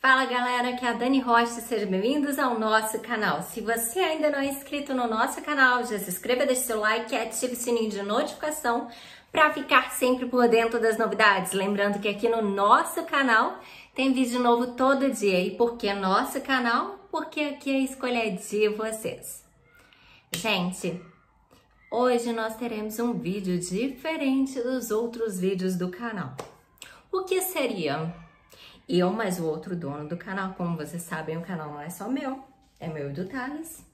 Fala galera, aqui é a Dani Rocha, sejam bem-vindos ao nosso canal. Se você ainda não é inscrito no nosso canal, já se inscreva, deixe seu like e ative o sininho de notificação para ficar sempre por dentro das novidades. Lembrando que aqui no nosso canal tem vídeo novo todo dia. E por que nosso canal? Porque aqui a escolha é de vocês. Gente, hoje nós teremos um vídeo diferente dos outros vídeos do canal. O que seria? Eu mais o outro dono do canal. Como vocês sabem, o canal não é só meu, é meu e do Thales.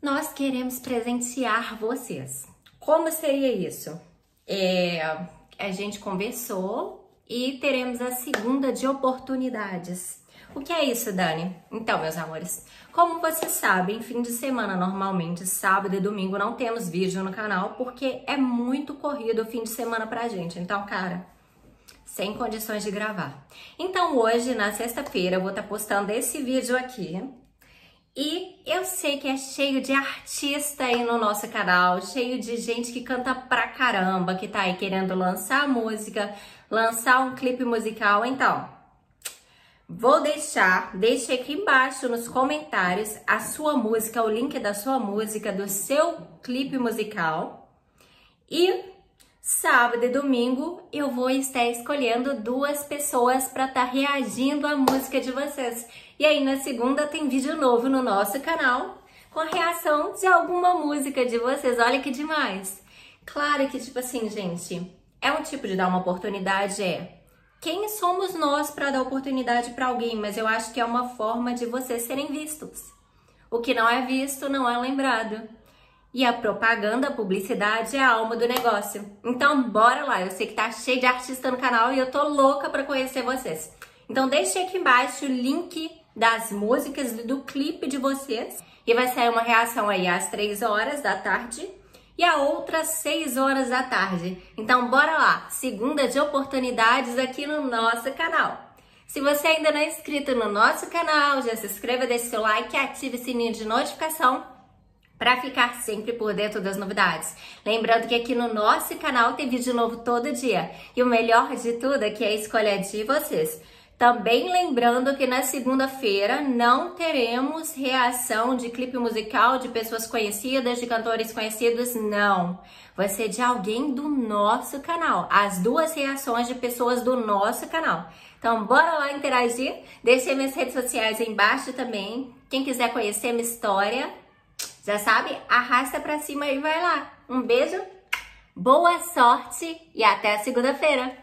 Nós queremos presentear vocês. Como seria isso? É, a gente conversou e teremos a segunda de oportunidades. O que é isso, Dani? Então, meus amores, como vocês sabem, fim de semana normalmente, sábado e domingo, não temos vídeo no canal porque é muito corrido o fim de semana pra gente. Então, cara, sem condições de gravar. Então hoje, na sexta-feira, eu vou estar tá postando esse vídeo aqui. E eu sei que é cheio de artista aí no nosso canal, cheio de gente que canta pra caramba, que tá aí querendo lançar música, lançar um clipe musical. Então, vou deixar, deixe aqui embaixo nos comentários a sua música, o link da sua música, do seu clipe musical. E Sábado e domingo eu vou estar escolhendo duas pessoas para estar tá reagindo à música de vocês. E aí na segunda tem vídeo novo no nosso canal com a reação de alguma música de vocês. Olha que demais. Claro que tipo assim, gente, é um tipo de dar uma oportunidade é quem somos nós para dar oportunidade para alguém, mas eu acho que é uma forma de vocês serem vistos. O que não é visto não é lembrado. E a propaganda, a publicidade é a alma do negócio. Então, bora lá. Eu sei que tá cheio de artista no canal e eu tô louca para conhecer vocês. Então, deixe aqui embaixo o link das músicas do clipe de vocês e vai sair uma reação aí às 3 horas da tarde e a outra às 6 horas da tarde. Então, bora lá. Segunda de oportunidades aqui no nosso canal. Se você ainda não é inscrito no nosso canal, já se inscreva, deixe seu like e ative o sininho de notificação para ficar sempre por dentro das novidades. Lembrando que aqui no nosso canal tem vídeo novo todo dia. E o melhor de tudo é que é a escolha de vocês. Também lembrando que na segunda-feira não teremos reação de clipe musical de pessoas conhecidas, de cantores conhecidos, não. Vai ser de alguém do nosso canal. As duas reações de pessoas do nosso canal. Então, bora lá interagir. Deixe minhas redes sociais aí embaixo também. Quem quiser conhecer minha história, já sabe? Arrasta pra cima e vai lá. Um beijo, boa sorte e até segunda-feira.